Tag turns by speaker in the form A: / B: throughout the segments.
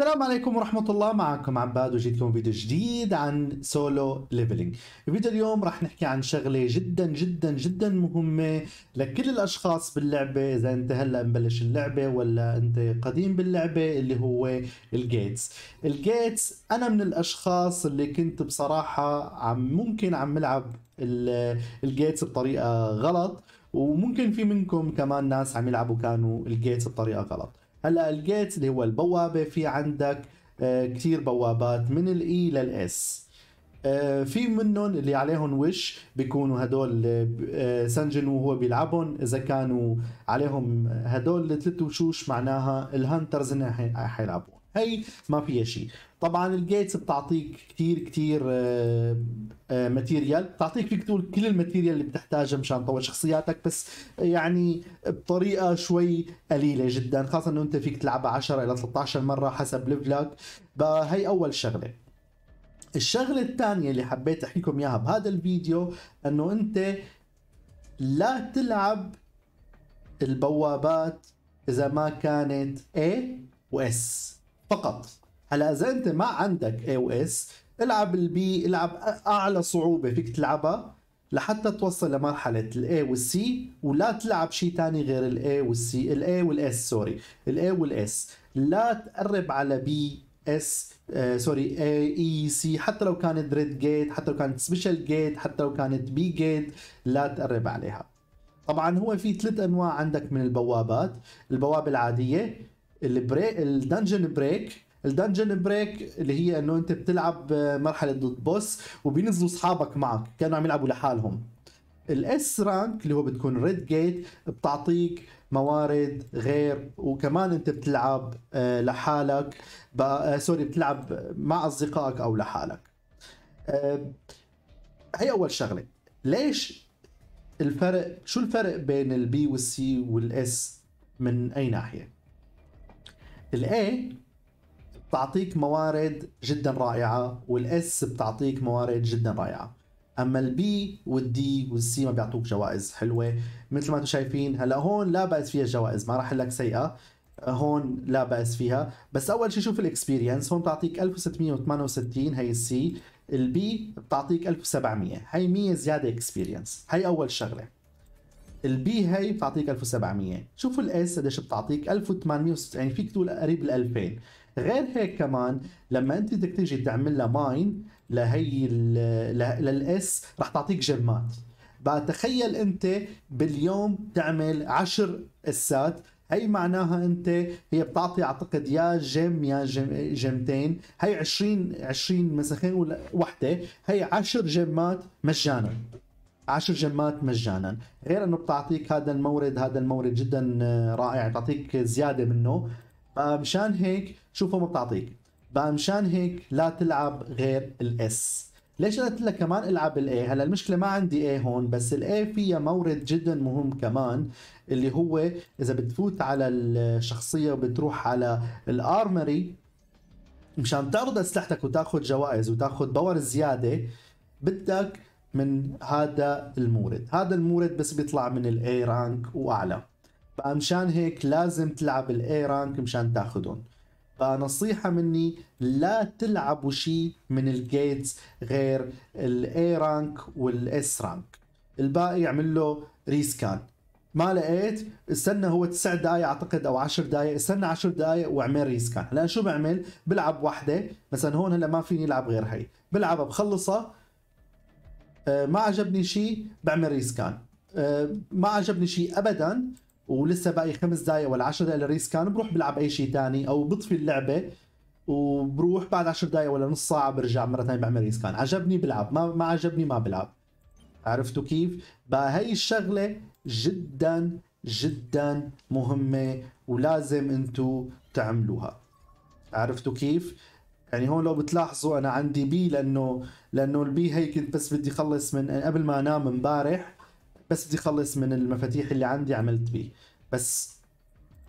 A: السلام عليكم ورحمة الله. معكم عباد وجيتكم فيديو جديد عن Solo Leveling فيديو اليوم راح نحكي عن شغلة جدا جدا جدا مهمة لكل الأشخاص باللعبة. إذا أنت هلأ مبلش اللعبة ولا أنت قديم باللعبة اللي هو ال gates ال gates أنا من الأشخاص اللي كنت بصراحة عم ممكن عم ملعب ال gates بطريقة غلط وممكن في منكم كمان ناس عم يلعبوا كانوا ال gates بطريقة غلط. هلا ال gates اللي هو البوابة في عندك آه، كثير بوابات من ال A لل S آه، في منهم اللي عليهم وش بيكونوا هدول آه، سونغ جين وو بيلعبهم. إذا كانوا عليهم هدول الثلاث وشوش معناها ال hunters اللي حيلعبون هي ما فيها شيء طبعا ال gates بتعطيك كثير كثير material. بتعطيك فيك تقول كل ال material اللي بتحتاجها مشان تطور شخصياتك بس يعني بطريقة شوي قليلة جدا. خاصة إنه أنت فيك تلعبها 10 إلى 13 مرة حسب level ك هي أول شغلة. الشغلة الثانية اللي حبيت احكيكم إياها بهذا الفيديو إنه أنت لا تلعب البوابات إذا ما كانت A و S. فقط. هلا إذا أنت ما عندك A و S العب ال B العب أعلى صعوبة فيك تلعبها لحتى توصل لمرحلة ال A وال S ولا تلعب شيء ثاني غير ال A وال C ال A وال S sorry ال A وال S لا تقرب على B S sorry E E C حتى لو كانت red gate حتى لو كانت special gate حتى لو كانت B gate لا تقرب عليها. طبعا هو في ثلاث أنواع عندك من البوابات. البوابة العادية ال break ال dungeon break ال dungeon break اللي هي إنه أنت بتلعب مرحلة ضد boss وبينزلوا أصحابك معك كانوا عم يلعبوا لحالهم. ال S rank اللي هو بتكون red gate بتعطيك موارد غير وكمان أنت بتلعب آه، لحالك آه، sorry بتلعب مع أصدقائك أو لحالك. آه، هي أول شغلة. ليش الفرق؟ شو الفرق بين ال B وال C وال S من أي ناحية؟ ال A بتعطيك موارد جدا رائعة وال S بتعطيك موارد جدا رائعة. أما ال B وال D وال C ما بيعطوك جوائز حلوة. مثل ما أنتم شايفين هلا هون لا بأس فيها جوائز ما راح لك سيئة. هون لا بأس فيها. بس أول شيء شوف ال experience هون بتعطيك 1668 هي ال C ال B بتعطيك 1700 هي 100 زيادة experience هي أول شغلة. ال B هي بتعطيك 1700 شوفوا ال S قديش بتعطيك 1860 يعني فيك تقول قريب ال 2000 غير هيك كمان لما أنت بدك تيجي تعمل لها mine لهي لل S رح تعطيك gem ات. بقى تخيل أنت باليوم تعمل 10 S ات هي معناها أنت هي بتعطي أعتقد يا gem يا gem gem تين. هي 20 20 مثلا خلينا نقول وحدة. هي 10 gem ات مجانا. 10 gem ات مجانا. غير إنه بتعطيك هذا المورد هذا المورد جدا رائع بتعطيك زيادة منه. مشان هيك شوفوا ما بتعطيك. بقى مشان هيك لا تلعب غير ال S ليش قلت لك كمان العب ال A هلا المشكلة ما عندي A هون بس ال A فيها مورد جدا مهم كمان اللي هو إذا بتفوت على الشخصية وبتروح على ال armory مشان تعرض أسلحتك وتأخذ جوائز وتأخذ power زيادة بدك من هذا المورد. هذا المورد بس بيطلع من ال A rank وأعلى. بقى مشان هيك لازم تلعب ال A rank مشان تاخذهم فنصيحة مني لا تلعبوا شيء من ال gates غير ال A rank وال S rank الباقي يعمل له rescan ما لقيت؟ استنى هو تسع دقائق أعتقد أو عشر دقائق استنى عشر دقائق وأعمل rescan هلا شو بعمل؟ بلعب وحده مثلا هون هلأ ما فيني ألعب غير هي بلعبها بخلصها. ما عجبني شيء بعمل rescan آه، ما عجبني شيء ابدا ولسه باقي خمس دقائق ولا 10 دقائق لل rescan بروح بلعب أي شيء ثاني أو بطفي اللعبة وبروح بعد 10 دقائق ولا نص ساعة برجع مرة ثانية بعمل rescan. عجبني بلعب ما ما عجبني ما بلعب. عرفتوا كيف؟ بقى هي الشغلة جدا جدا مهمة ولازم أنتم تعملوها. عرفتوا كيف؟ يعني هون لو بتلاحظوا أنا عندي B لأنه لأنه ال B هي كنت بس بدي اخلص من قبل ما أنام امبارح بس بدي اخلص من المفاتيح اللي عندي عملت B بس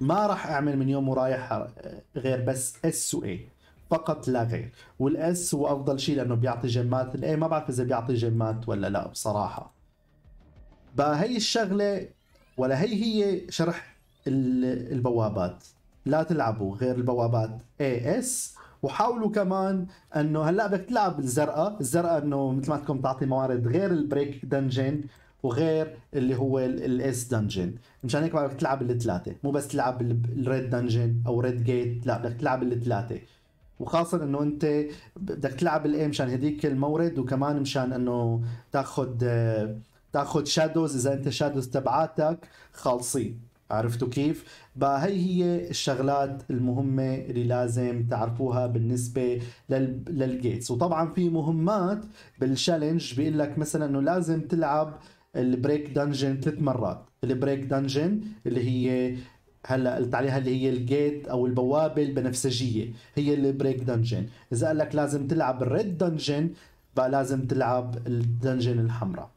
A: ما راح أعمل من يوم ورايح غير بس S و A فقط لا غير. وال S هو أفضل شيء لأنه بيعطي gem ات ال A ما بعرف إذا بيعطي gem ات ولا لا بصراحة. بقى هي الشغلة ولا هي هي شرح البوابات. لا تلعبوا غير البوابات A S وحاولوا كمان إنه هلا بدك تلعب الزرقاء. الزرقاء إنه مثل ما تكون تعطي موارد غير ال break dungeon وغير اللي هو ال S dungeon مشان هيك بدك تلعب الثلاثه مو بس تلعب ال red dungeon أو red gate لا بدك تلعب الثلاثه وخاصة إنه أنت بدك تلعب ال A مشان هديك المورد وكمان مشان إنه تاخذ تاخذ shadows إذا أنت shadows تبعاتك خالصين. عرفتوا كيف؟ بقى هي هي الشغلات المهمة اللي لازم تعرفوها بالنسبة لل... لل gates وطبعا في مهمات بال challenge بيقول لك مثلا إنه لازم تلعب ال break dungeon ثلاث مرات. ال break dungeon اللي هي هلأ قلت عليها اللي هي ال gate أو البوابة البنفسجية. هي ال break dungeon إذا قال لك لازم تلعب ال red dungeon بقى لازم تلعب ال dungeon الحمراء.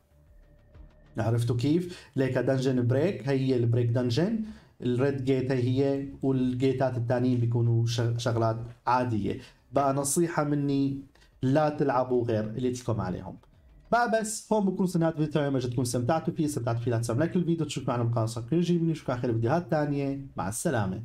A: عرفتوا كيف؟ ليك dungeon break هي ال break dungeon ال red gate هي هي وال gateات الثانيين بيكونوا شغلات عادية. بقى نصيحة مني لا تلعبوا غير اللي قلت لكم عليهم. بقى بس هون بكون صناعة فيديو ما تكونوا استمتعتوا فيه استمتعتوا فيه لا تنسوا لايك الفيديو تشوفوا معنا بالقناة نشوفكم على خير فيديوهات ثانية مع السلامة.